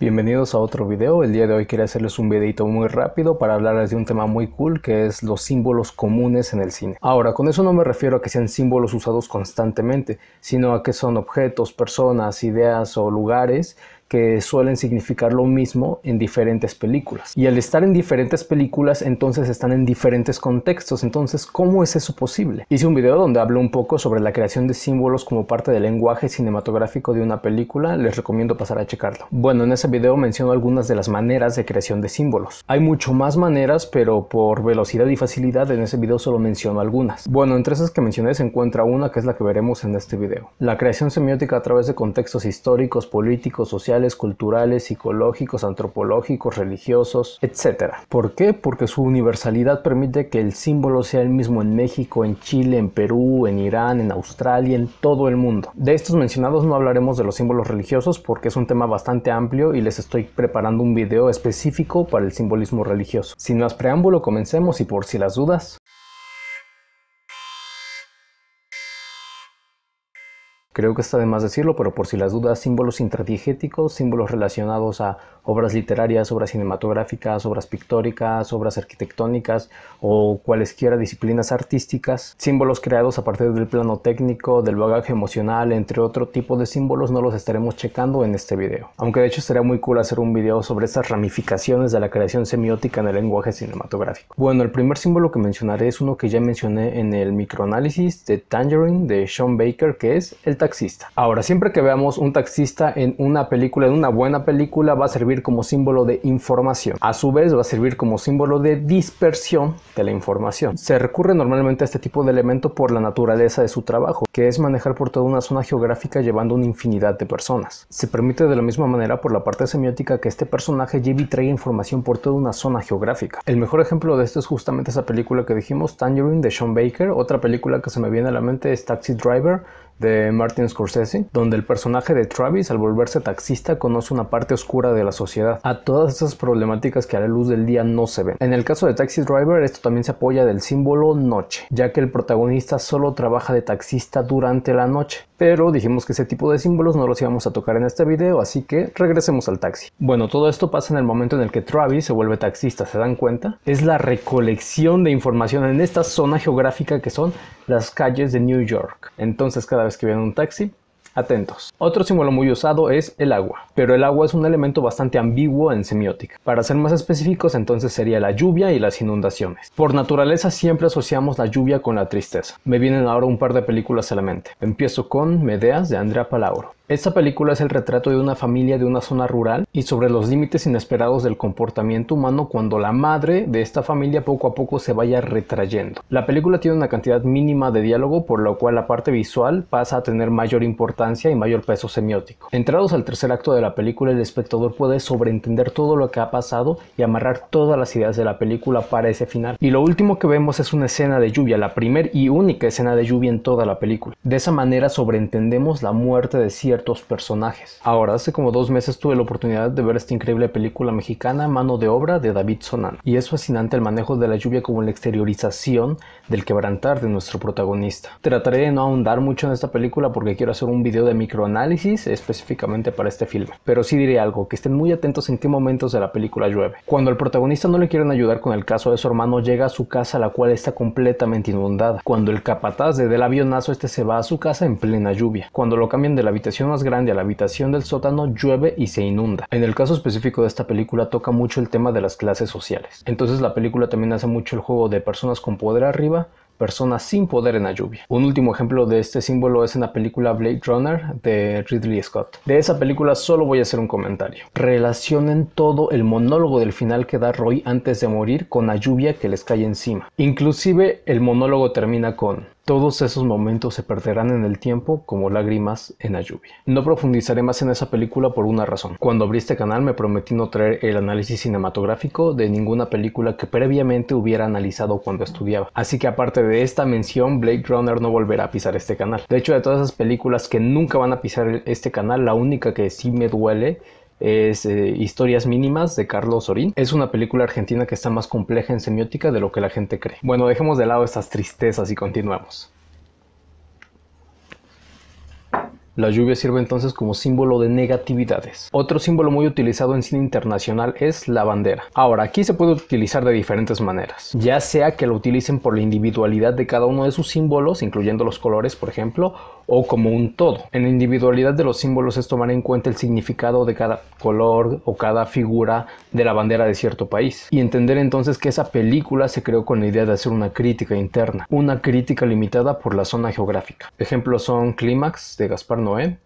Bienvenidos a otro video, el día de hoy quería hacerles un videito muy rápido para hablarles de un tema muy cool que es los símbolos comunes en el cine. Ahora, con eso no me refiero a que sean símbolos usados constantemente, sino a que son objetos, personas, ideas o lugares que suelen significar lo mismo en diferentes películas. Y al estar en diferentes películas, entonces están en diferentes contextos. Entonces, ¿cómo es eso posible? Hice un video donde hablo un poco sobre la creación de símbolos como parte del lenguaje cinematográfico de una película. Les recomiendo pasar a checarlo. Bueno, en ese video menciono algunas de las maneras de creación de símbolos. Hay mucho más maneras, pero por velocidad y facilidad en ese video solo menciono algunas. Bueno, entre esas que mencioné se encuentra una que es la que veremos en este video. La creación semiótica a través de contextos históricos, políticos, sociales, culturales, psicológicos, antropológicos, religiosos, etc. ¿Por qué? Porque su universalidad permite que el símbolo sea el mismo en México, en Chile, en Perú, en Irán, en Australia, en todo el mundo. De estos mencionados no hablaremos de los símbolos religiosos porque es un tema bastante amplio y les estoy preparando un video específico para el simbolismo religioso. Sin más preámbulo, comencemos y por si las dudas, Creo que está de más decirlo, pero por si las dudas, símbolos intradiegéticos, símbolos relacionados a obras literarias, obras cinematográficas, obras pictóricas, obras arquitectónicas o cualesquiera disciplinas artísticas, símbolos creados a partir del plano técnico, del bagaje emocional, entre otro tipo de símbolos, no los estaremos checando en este video. Aunque de hecho sería muy cool hacer un video sobre estas ramificaciones de la creación semiótica en el lenguaje cinematográfico. Bueno, el primer símbolo que mencionaré es uno que ya mencioné en el microanálisis de Tangerine de Sean Baker, que es el taxista. Ahora, siempre que veamos un taxista en una película, en una buena película, va a servir como símbolo de información. A su vez, va a servir como símbolo de dispersión de la información. Se recurre normalmente a este tipo de elemento por la naturaleza de su trabajo, que es manejar por toda una zona geográfica llevando una infinidad de personas. Se permite de la misma manera por la parte semiótica que este personaje lleve y traiga información por toda una zona geográfica. El mejor ejemplo de esto es justamente esa película que dijimos, Tangerine de Sean Baker. Otra película que se me viene a la mente es Taxi Driver de Martin Scorsese, donde el personaje de Travis al volverse taxista conoce una parte oscura de la sociedad, a todas esas problemáticas que a la luz del día no se ven. En el caso de Taxi Driver esto también se apoya del símbolo noche, ya que el protagonista solo trabaja de taxista durante la noche, pero dijimos que ese tipo de símbolos no los íbamos a tocar en este video, así que regresemos al taxi. Bueno, todo esto pasa en el momento en el que Travis se vuelve taxista, ¿se dan cuenta? Es la recolección de información en esta zona geográfica que son las calles de New York. Entonces cada vez que vean un taxi, Atentos. Otro símbolo muy usado es el agua, pero el agua es un elemento bastante ambiguo en semiótica. Para ser más específicos, entonces sería la lluvia y las inundaciones. Por naturaleza siempre asociamos la lluvia con la tristeza. Me vienen ahora un par de películas a la mente. Empiezo con Medeas de Andrea Palauro. Esta película es el retrato de una familia de una zona rural y sobre los límites inesperados del comportamiento humano cuando la madre de esta familia poco a poco se vaya retrayendo. La película tiene una cantidad mínima de diálogo por lo cual la parte visual pasa a tener mayor importancia y mayor peso semiótico. Entrados al tercer acto de la película el espectador puede sobreentender todo lo que ha pasado y amarrar todas las ideas de la película para ese final. Y lo último que vemos es una escena de lluvia, la primer y única escena de lluvia en toda la película. De esa manera sobreentendemos la muerte de personajes. Ahora, hace como dos meses tuve la oportunidad de ver esta increíble película mexicana Mano de Obra de David Sonan. Y es fascinante el manejo de la lluvia como la exteriorización del quebrantar de nuestro protagonista. Trataré de no ahondar mucho en esta película porque quiero hacer un video de microanálisis específicamente para este filme. Pero sí diré algo, que estén muy atentos en qué momentos de la película llueve. Cuando el protagonista no le quieren ayudar con el caso de su hermano, llega a su casa la cual está completamente inundada. Cuando el capataz de del avionazo este se va a su casa en plena lluvia. Cuando lo cambian de la habitación más grande a la habitación del sótano llueve y se inunda. En el caso específico de esta película toca mucho el tema de las clases sociales. Entonces la película también hace mucho el juego de personas con poder arriba personas sin poder en la lluvia. Un último ejemplo de este símbolo es en la película Blade Runner de Ridley Scott. De esa película solo voy a hacer un comentario. Relacionen todo el monólogo del final que da Roy antes de morir con la lluvia que les cae encima. Inclusive el monólogo termina con todos esos momentos se perderán en el tiempo como lágrimas en la lluvia. No profundizaré más en esa película por una razón. Cuando abrí este canal me prometí no traer el análisis cinematográfico de ninguna película que previamente hubiera analizado cuando estudiaba. Así que aparte de esta mención, Blade Runner no volverá a pisar este canal. De hecho, de todas esas películas que nunca van a pisar este canal, la única que sí me duele es eh, Historias Mínimas de Carlos Sorín. Es una película argentina que está más compleja en semiótica de lo que la gente cree. Bueno, dejemos de lado estas tristezas y continuamos. La lluvia sirve entonces como símbolo de negatividades. Otro símbolo muy utilizado en cine internacional es la bandera. Ahora, aquí se puede utilizar de diferentes maneras, ya sea que lo utilicen por la individualidad de cada uno de sus símbolos, incluyendo los colores, por ejemplo, o como un todo. En la individualidad de los símbolos es tomar en cuenta el significado de cada color o cada figura de la bandera de cierto país y entender entonces que esa película se creó con la idea de hacer una crítica interna, una crítica limitada por la zona geográfica. Ejemplos son Clímax de Gaspar Noé,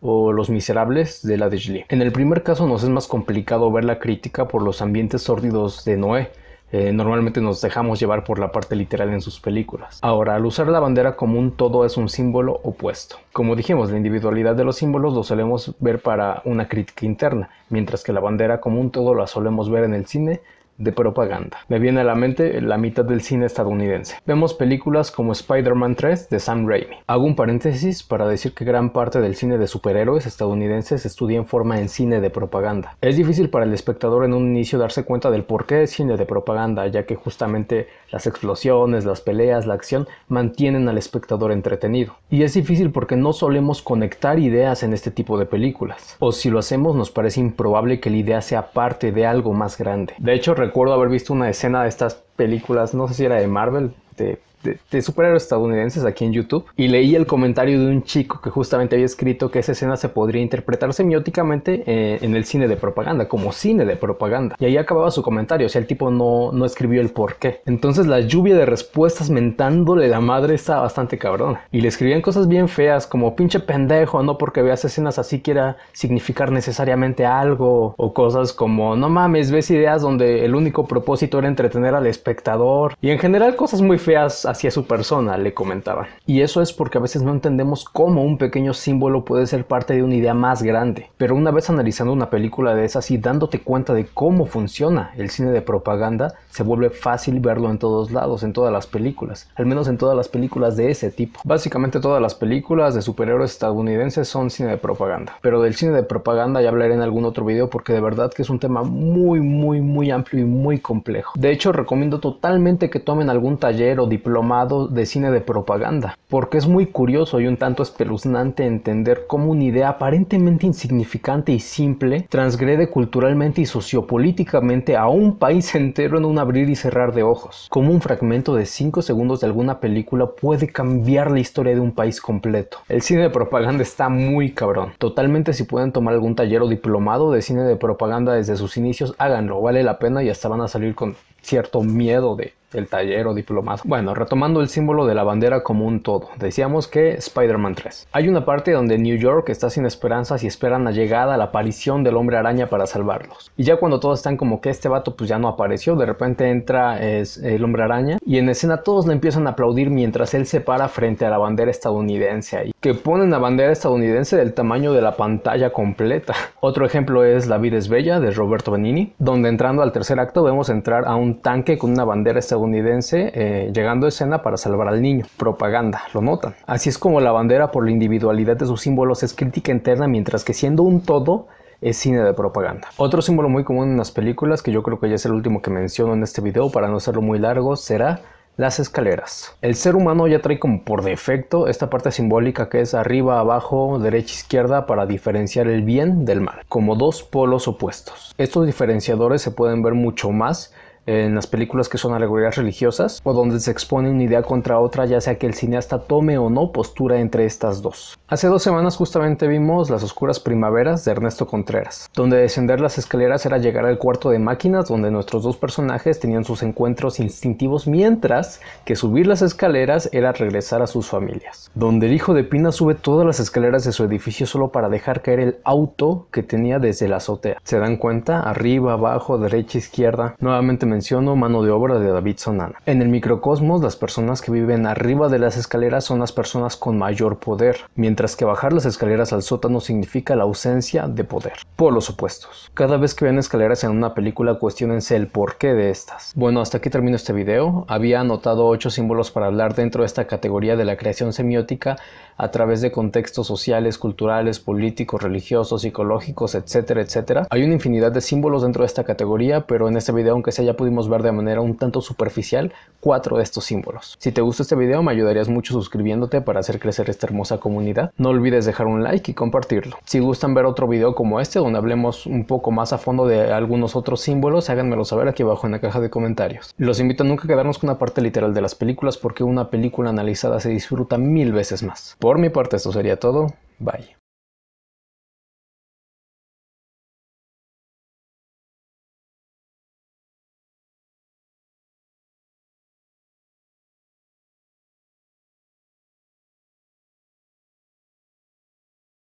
o Los Miserables de la de En el primer caso nos es más complicado ver la crítica por los ambientes sórdidos de Noé, eh, normalmente nos dejamos llevar por la parte literal en sus películas. Ahora, al usar la bandera como un todo es un símbolo opuesto. Como dijimos, la individualidad de los símbolos lo solemos ver para una crítica interna, mientras que la bandera como un todo la solemos ver en el cine de propaganda. Me viene a la mente la mitad del cine estadounidense. Vemos películas como Spider-Man 3 de Sam Raimi. Hago un paréntesis para decir que gran parte del cine de superhéroes estadounidenses se estudia en forma en cine de propaganda. Es difícil para el espectador en un inicio darse cuenta del por qué es cine de propaganda, ya que justamente las explosiones, las peleas, la acción mantienen al espectador entretenido. Y es difícil porque no solemos conectar ideas en este tipo de películas. O si lo hacemos nos parece improbable que la idea sea parte de algo más grande. De hecho, recuerdo haber visto una escena de estas películas, no sé si era de Marvel, de de, superhéroes estadounidenses aquí en YouTube y leí el comentario de un chico que justamente había escrito que esa escena se podría interpretar semióticamente eh, en el cine de propaganda, como cine de propaganda. Y ahí acababa su comentario, o sea, el tipo no, no escribió el por qué. Entonces la lluvia de respuestas mentándole la madre está bastante cabrón. Y le escribían cosas bien feas como pinche pendejo, no porque veas escenas así quiera significar necesariamente algo. O cosas como no mames, ves ideas donde el único propósito era entretener al espectador. Y en general cosas muy feas hacia su persona, le comentaban. Y eso es porque a veces no entendemos cómo un pequeño símbolo puede ser parte de una idea más grande. Pero una vez analizando una película de esas y dándote cuenta de cómo funciona el cine de propaganda, se vuelve fácil verlo en todos lados, en todas las películas, al menos en todas las películas de ese tipo. Básicamente todas las películas de superhéroes estadounidenses son cine de propaganda. Pero del cine de propaganda ya hablaré en algún otro video porque de verdad que es un tema muy muy muy amplio y muy complejo. De hecho recomiendo totalmente que tomen algún taller o diploma de cine de propaganda, porque es muy curioso y un tanto espeluznante entender cómo una idea aparentemente insignificante y simple transgrede culturalmente y sociopolíticamente a un país entero en un abrir y cerrar de ojos. Como un fragmento de 5 segundos de alguna película puede cambiar la historia de un país completo. El cine de propaganda está muy cabrón. Totalmente si pueden tomar algún taller o diplomado de cine de propaganda desde sus inicios, háganlo, vale la pena y hasta van a salir con cierto miedo de el taller o diplomado. Bueno, retomando el símbolo de la bandera como un todo, decíamos que Spider-Man 3. Hay una parte donde New York está sin esperanzas y esperan la llegada, la aparición del hombre araña para salvarlos. Y ya cuando todos están como que este vato pues ya no apareció, de repente entra el hombre araña y en escena todos le empiezan a aplaudir mientras él se para frente a la bandera estadounidense ahí, que ponen la bandera estadounidense del tamaño de la pantalla completa. Otro ejemplo es La vida es bella de Roberto Benini, donde entrando al tercer acto vemos entrar a un tanque con una bandera estadounidense estadounidense eh, llegando a escena para salvar al niño. Propaganda, lo notan. Así es como la bandera por la individualidad de sus símbolos es crítica interna, mientras que siendo un todo es cine de propaganda. Otro símbolo muy común en las películas, que yo creo que ya es el último que menciono en este video para no hacerlo muy largo, será las escaleras. El ser humano ya trae como por defecto esta parte simbólica que es arriba, abajo, derecha, izquierda para diferenciar el bien del mal, como dos polos opuestos. Estos diferenciadores se pueden ver mucho más en las películas que son alegorías religiosas o donde se expone una idea contra otra ya sea que el cineasta tome o no postura entre estas dos. Hace dos semanas justamente vimos Las Oscuras Primaveras de Ernesto Contreras, donde descender las escaleras era llegar al cuarto de máquinas donde nuestros dos personajes tenían sus encuentros instintivos mientras que subir las escaleras era regresar a sus familias, donde el hijo de Pina sube todas las escaleras de su edificio solo para dejar caer el auto que tenía desde la azotea. ¿Se dan cuenta? Arriba, abajo, derecha, izquierda. Nuevamente me mano de obra de David Sonana. En el microcosmos, las personas que viven arriba de las escaleras son las personas con mayor poder, mientras que bajar las escaleras al sótano significa la ausencia de poder. Por los opuestos. Cada vez que vean escaleras en una película, cuestionense el porqué de estas. Bueno, hasta aquí termino este video. Había anotado 8 símbolos para hablar dentro de esta categoría de la creación semiótica a través de contextos sociales, culturales, políticos, religiosos, psicológicos, etcétera, etcétera. Hay una infinidad de símbolos dentro de esta categoría, pero en este video, aunque se haya podido pudimos ver de manera un tanto superficial cuatro de estos símbolos. Si te gustó este video me ayudarías mucho suscribiéndote para hacer crecer esta hermosa comunidad. No olvides dejar un like y compartirlo. Si gustan ver otro video como este donde hablemos un poco más a fondo de algunos otros símbolos, háganmelo saber aquí abajo en la caja de comentarios. Los invito a nunca quedarnos con una parte literal de las películas porque una película analizada se disfruta mil veces más. Por mi parte esto sería todo. Bye.